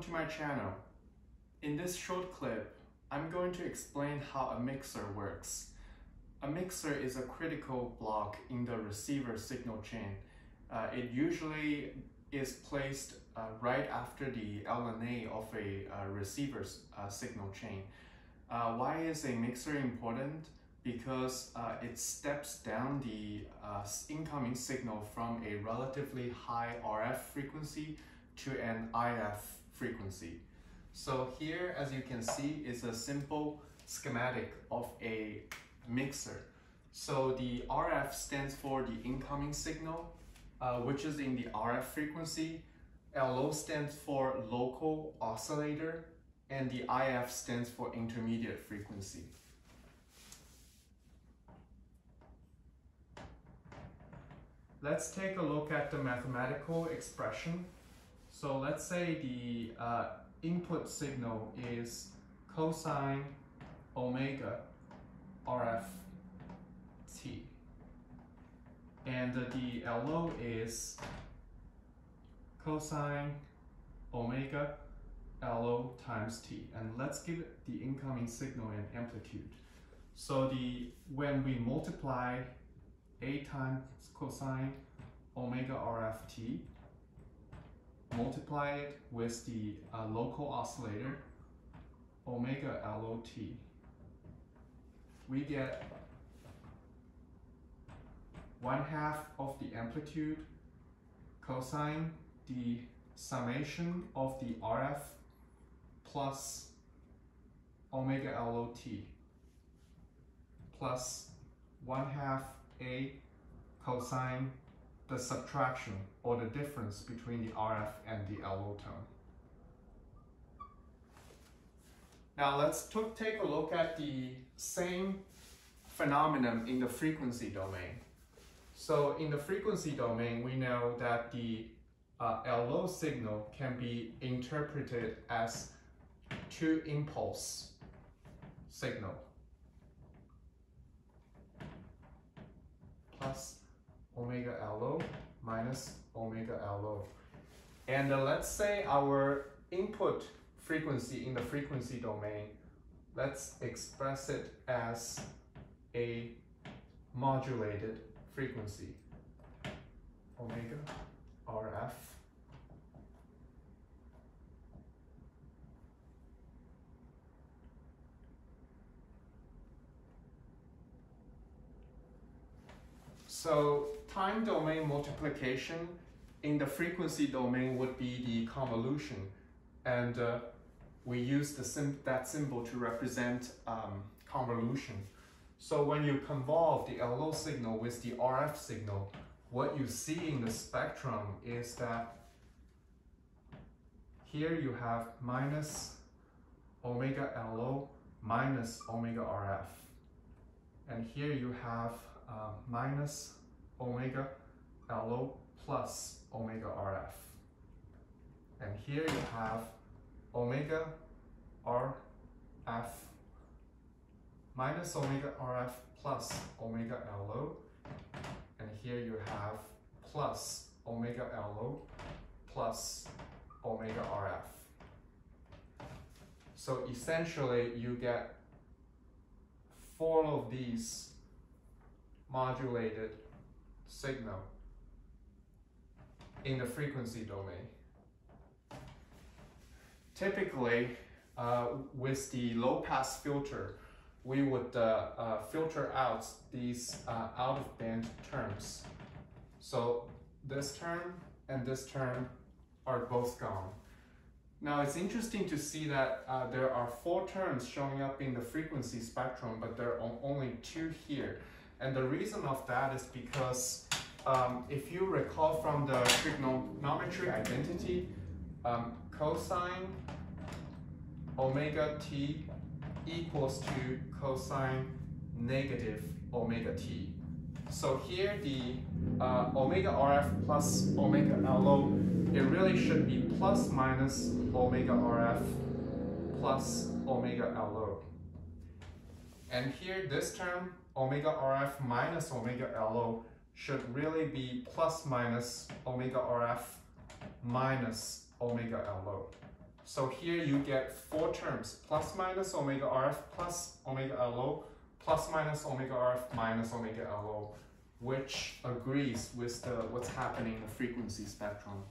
welcome to my channel. In this short clip, I'm going to explain how a mixer works. A mixer is a critical block in the receiver signal chain. Uh, it usually is placed uh, right after the LNA of a uh, receiver's uh, signal chain. Uh, why is a mixer important? Because uh, it steps down the incoming signal from a relatively high RF frequency to an IF frequency. So here, as you can see, is a simple schematic of a mixer. So the RF stands for the incoming signal, uh, which is in the RF frequency. LO stands for local oscillator, and the IF stands for intermediate frequency. Let's take a look at the mathematical expression so let's say the uh, input signal is cosine omega RF t. And the LO is cosine omega LO times t. And let's give the incoming signal an amplitude. So the when we multiply a times cosine omega RF t, multiply it with the uh, local oscillator omega LOT. We get one half of the amplitude cosine the summation of the RF plus omega LOT plus one half A cosine the subtraction or the difference between the RF and the LO tone. Now let's take a look at the same phenomenon in the frequency domain. So in the frequency domain, we know that the uh, LO signal can be interpreted as two impulse signal plus omega LO. And uh, let's say our input frequency in the frequency domain, let's express it as a modulated frequency, omega RF So time domain multiplication in the frequency domain would be the convolution. And uh, we use the sim that symbol to represent um, convolution. So when you convolve the LO signal with the RF signal, what you see in the spectrum is that here you have minus omega LO minus omega RF. And here you have uh, minus omega LO plus omega RF. And here you have omega RF minus omega RF plus omega LO. And here you have plus omega LO plus omega RF. So essentially you get four of these modulated signal in the frequency domain. Typically, uh, with the low-pass filter, we would uh, uh, filter out these uh, out-of-band terms. So this term and this term are both gone. Now it's interesting to see that uh, there are four terms showing up in the frequency spectrum, but there are only two here. And the reason of that is because um, if you recall from the trigonometry identity, um, cosine omega t equals to cosine negative omega t. So here the uh, omega RF plus omega LO, it really should be plus minus omega RF plus omega LO. And here this term omega RF minus omega LO should really be plus minus omega RF minus omega LO. So here you get four terms, plus minus omega RF plus omega LO, plus minus omega RF minus omega LO, which agrees with the what's happening in the frequency spectrum.